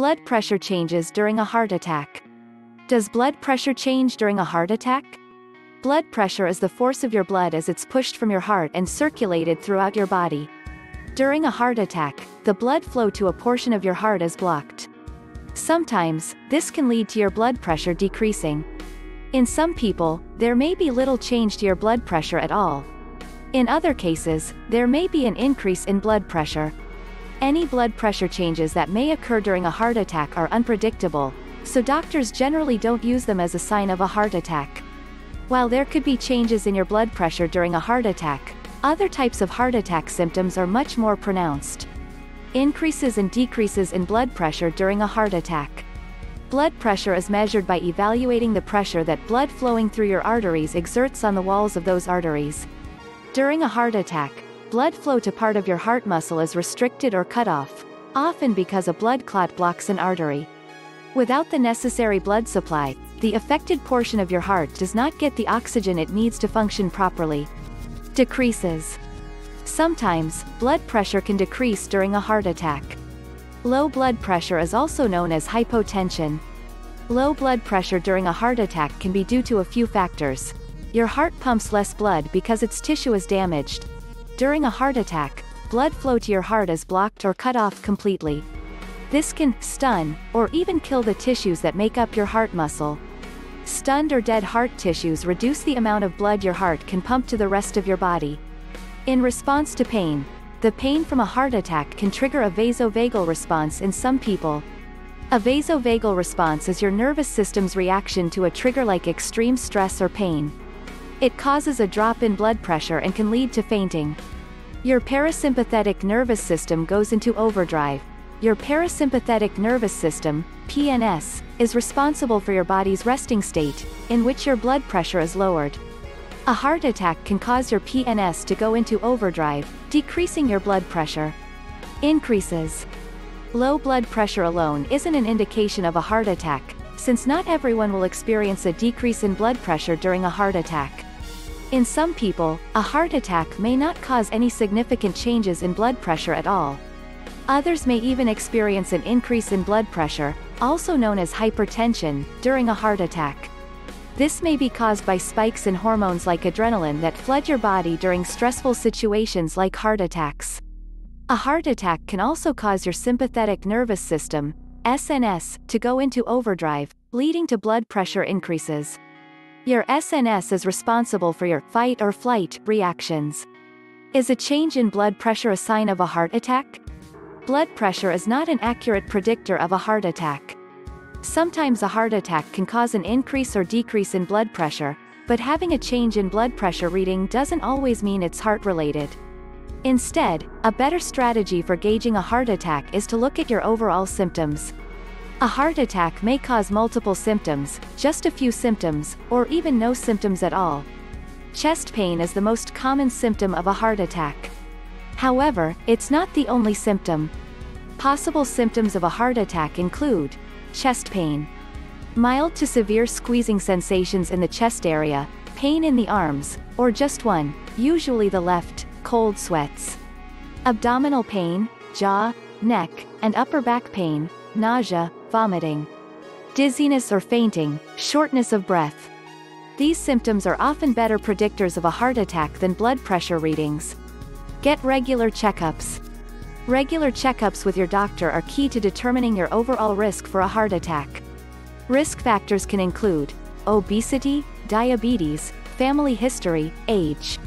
Blood pressure changes during a heart attack. Does blood pressure change during a heart attack? Blood pressure is the force of your blood as it's pushed from your heart and circulated throughout your body. During a heart attack, the blood flow to a portion of your heart is blocked. Sometimes, this can lead to your blood pressure decreasing. In some people, there may be little change to your blood pressure at all. In other cases, there may be an increase in blood pressure. Any blood pressure changes that may occur during a heart attack are unpredictable, so doctors generally don't use them as a sign of a heart attack. While there could be changes in your blood pressure during a heart attack, other types of heart attack symptoms are much more pronounced. Increases and decreases in blood pressure during a heart attack. Blood pressure is measured by evaluating the pressure that blood flowing through your arteries exerts on the walls of those arteries. During a heart attack, blood flow to part of your heart muscle is restricted or cut off, often because a blood clot blocks an artery. Without the necessary blood supply, the affected portion of your heart does not get the oxygen it needs to function properly. Decreases. Sometimes, blood pressure can decrease during a heart attack. Low blood pressure is also known as hypotension. Low blood pressure during a heart attack can be due to a few factors. Your heart pumps less blood because its tissue is damaged. During a heart attack, blood flow to your heart is blocked or cut off completely. This can stun, or even kill the tissues that make up your heart muscle. Stunned or dead heart tissues reduce the amount of blood your heart can pump to the rest of your body. In response to pain, the pain from a heart attack can trigger a vasovagal response in some people. A vasovagal response is your nervous system's reaction to a trigger like extreme stress or pain. It causes a drop in blood pressure and can lead to fainting. Your parasympathetic nervous system goes into overdrive. Your parasympathetic nervous system, PNS, is responsible for your body's resting state, in which your blood pressure is lowered. A heart attack can cause your PNS to go into overdrive, decreasing your blood pressure. Increases. Low blood pressure alone isn't an indication of a heart attack, since not everyone will experience a decrease in blood pressure during a heart attack. In some people, a heart attack may not cause any significant changes in blood pressure at all. Others may even experience an increase in blood pressure, also known as hypertension, during a heart attack. This may be caused by spikes in hormones like adrenaline that flood your body during stressful situations like heart attacks. A heart attack can also cause your sympathetic nervous system, SNS, to go into overdrive, leading to blood pressure increases. Your SNS is responsible for your fight or flight reactions. Is a change in blood pressure a sign of a heart attack? Blood pressure is not an accurate predictor of a heart attack. Sometimes a heart attack can cause an increase or decrease in blood pressure, but having a change in blood pressure reading doesn't always mean it's heart-related. Instead, a better strategy for gauging a heart attack is to look at your overall symptoms. A heart attack may cause multiple symptoms, just a few symptoms, or even no symptoms at all. Chest pain is the most common symptom of a heart attack. However, it's not the only symptom. Possible symptoms of a heart attack include chest pain, mild to severe squeezing sensations in the chest area, pain in the arms, or just one, usually the left, cold sweats, abdominal pain, jaw, neck, and upper back pain, nausea, vomiting, dizziness or fainting, shortness of breath. These symptoms are often better predictors of a heart attack than blood pressure readings. Get regular checkups. Regular checkups with your doctor are key to determining your overall risk for a heart attack. Risk factors can include obesity, diabetes, family history, age,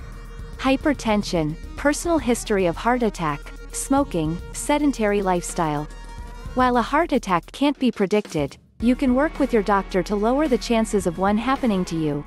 hypertension, personal history of heart attack, smoking, sedentary lifestyle. While a heart attack can't be predicted, you can work with your doctor to lower the chances of one happening to you.